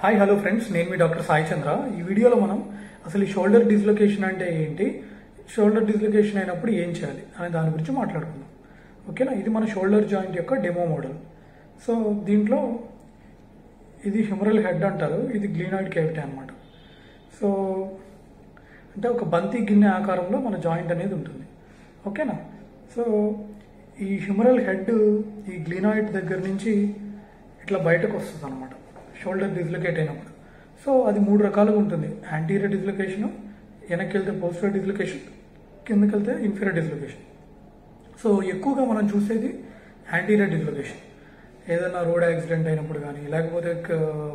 Hi hello friends నేను మీ doctor Sai చంద్ర. ఈ వీడియోలో మనం అసలు ఈ షోల్డర్ డిస్లొకేషన్ అంటే ఏంటి? షోల్డర్ డిస్లొకేషన్ అయినప్పుడు ఏం చేయాలి అనే దాని గురించి మాట్లాడుకుందాం. ఓకేనా? ఇది మన షోల్డర్ జాయింట్ యొక్క డెమో మోడల్ సో దీంట్లో ఇది హ్యూమరల్ హెడ్ అంటారు. ఇది గ్లీనాయిడ్ కేవిటీ అనమాట సో అంటే ఒక బంతి గిన్నె ఆకారంలో మన జాయింట్ అనేది ఉంటుంది. ఓకేనా? సో ఈ హ్యూమరల్ హెడ్ ఈ గ్లీనాయిడ్ దగ్గర నుంచి ఇట్లా బయటకు వస్తుంది అనమాట షోల్డర్ డిస్లొకేట్ అయినప్పుడు. సో అది మూడు రకాలుగా ఉంటుంది. యాంటీరియర్ డిస్లొకేషన్ వెనక్కి వెళ్తే పోస్టర్ డిస్లొకేషన్ కిందకి వెళ్తే ఇన్ఫీరియర్ డిస్లొకేషన్ సో ఎక్కువగా మనం చూసేది యాంటీరియర్ డిస్లొకేషన్ ఏదైనా రోడ్ యాక్సిడెంట్ అయినప్పుడు కానీ లేకపోతే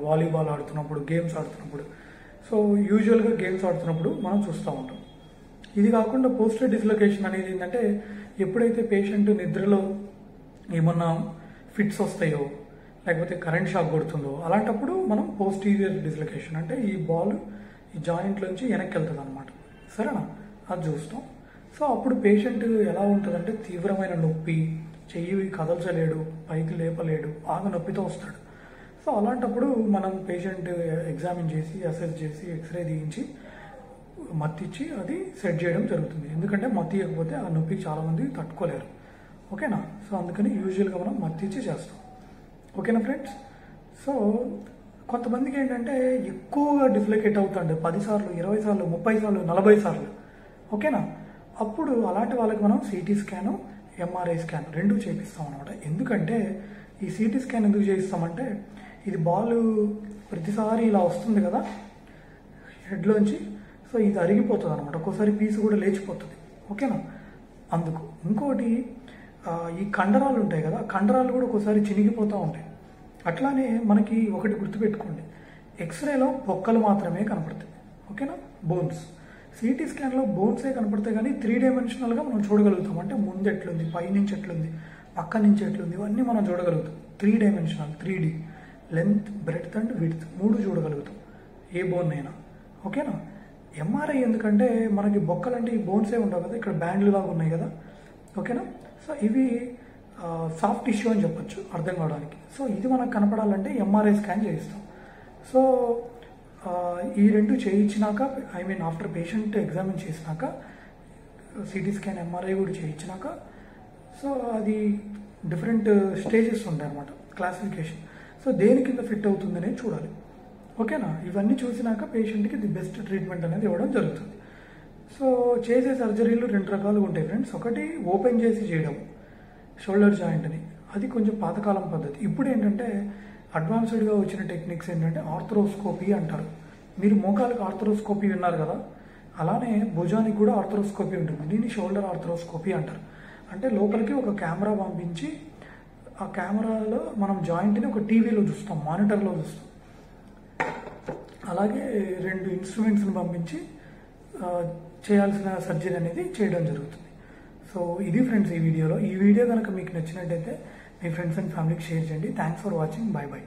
వాలీబాల్ ఆడుతున్నప్పుడు గేమ్స్ ఆడుతున్నప్పుడు. సో యూజువల్గా గేమ్స్ ఆడుతున్నప్పుడు మనం చూస్తూ ఉంటాం. ఇది కాకుండా పోస్టర్ డిస్లొకేషన్ అనేది ఏంటంటే ఎప్పుడైతే పేషెంట్ నిద్రలో ఏమన్నా ఫిట్స్ వస్తాయో లేకపోతే కరెంట్ షాక్ కొడుతుందో అలాంటప్పుడు మనం పోస్టీరియర్ డిస్లొకేషన్ అంటే ఈ బాల్ ఈ జాయింట్లోంచి వెనక్కి వెళ్తుంది అనమాట సరేనా? అది చూస్తాం. సో అప్పుడు పేషెంట్ ఎలా ఉంటుందంటే తీవ్రమైన నొప్పి చెయ్యి కదల్చలేడు పైకి లేపలేడు బాగా నొప్పితో వస్తాడు. సో అలాంటప్పుడు మనం పేషెంట్ ఎగ్జామిన్ చేసి అసెస్ చేసి ఎక్స్రే తీయించి మత్తిచ్చి అది సెట్ చేయడం జరుగుతుంది. ఎందుకంటే మత్తి ఇవ్వకపోతే ఆ నొప్పికి చాలామంది తట్టుకోలేరు. ఓకేనా? సో అందుకని యూజువల్గా మనం మత్తిచ్చి చేస్తాం. ఓకేనా ఫ్రెండ్స్? సో కొంతమందికి ఏంటంటే ఎక్కువగా డిఫ్లికేట్ అవుతుంది పది సార్లు ఇరవై సార్లు ముప్పై సార్లు నలభై సార్లు. ఓకేనా? అప్పుడు అలాంటి వాళ్ళకి మనం సిటీ స్కాన్ ఎంఆర్ఐ స్కాన్ రెండు చేపిస్తాం అనమాట ఎందుకంటే ఈ సిటీ స్కాన్ ఎందుకు చేయిస్తామంటే ఇది బాల్ ప్రతిసారి ఇలా వస్తుంది కదా హెడ్లోంచి సో ఇది అరిగిపోతుంది అనమాట ఒక్కోసారి పీస్ కూడా లేచిపోతుంది. ఓకేనా? అందుకు. ఇంకోటి ఈ కండరాలు ఉంటాయి కదా కండరాలు కూడా ఒకసారి చినిగిపోతూ ఉంటాయి. అట్లానే మనకి ఒకటి గుర్తుపెట్టుకోండి. ఎక్స్రేలో బొక్కలు మాత్రమే కనపడతాయి. ఓకేనా? బోన్స్ సిటీ స్కాన్లో బోన్సే కనపడతాయి కానీ త్రీ డైమెన్షనల్గా మనం చూడగలుగుతాం. అంటే ముందు ఎట్లుంది పైనుంచి ఎట్లుంది పక్క నుంచి ఎట్లుంది ఇవన్నీ మనం చూడగలుగుతాం. Three dimensional three D length breadth and width మూడు చూడగలుగుతాం. ఏ బోన్ అయినా. ఓకేనా? ఎంఆర్ఐ ఎందుకంటే మనకి బొక్కలంటే ఈ బోన్సే ఉండవు కదా ఇక్కడ బ్యాండ్లు లాగా ఉన్నాయి కదా. ఓకేనా? సో ఇవి సాఫ్ట్ ఇష్యూ అని చెప్పొచ్చు అర్థం కావడానికి. సో ఇది మనకు కనపడాలంటే ఎంఆర్ఐ స్కాన్ చేయిస్తాం. సో ఈ రెండు చేయించినాక I mean after patient examine చేసినాక సిటీ స్కాన్ ఎంఆర్ఐ కూడా చేయించినాక సో అది డిఫరెంట్ స్టేజెస్ ఉంటాయి అనమాట క్లాసిఫికేషన్ సో దేని కింద ఫిట్ అవుతుందనే చూడాలి. ఓకేనా? ఇవన్నీ చూసినాక పేషెంట్కి ది బెస్ట్ ట్రీట్మెంట్ అనేది ఇవ్వడం జరుగుతుంది. సో చేసే సర్జరీలు రెండు రకాలుగా ఉంటాయి ఫ్రెండ్స్. ఒకటి ఓపెన్ చేసి చేయడం షోల్డర్ జాయింట్ని అది కొంచెం పాతకాలం పద్ధతి. ఇప్పుడు ఏంటంటే అడ్వాన్స్డ్గా వచ్చిన టెక్నిక్స్ ఏంటంటే ఆర్థరోస్కోపీ అంటారు. మీరు మోకాలకు ఆర్థరోస్కోపీ విన్నారు కదా? అలానే భుజానికి కూడా ఆర్థరోస్కోపీ ఉంటుంది. దీన్ని షోల్డర్ ఆర్థరోస్కోపీ అంటారు. అంటే లోపలికి ఒక కెమెరా పంపించి ఆ కెమెరాలో మనం జాయింట్ని ఒక టీవీలో చూస్తాం మానిటర్లో చూస్తాం. అలాగే రెండు ఇన్స్ట్రుమెంట్స్ని పంపించి చేయాల్సిన సర్జరీ అనేది చేయడం జరుగుతుంది. సో ఇది ఫ్రెండ్స్ ఈ వీడియోలో. ఈ వీడియో కనుక మీకు నచ్చినట్టయితే మీ ఫ్రెండ్స్ అండ్ ఫ్యామిలీకి షేర్ చేయండి. Thanks for watching bye bye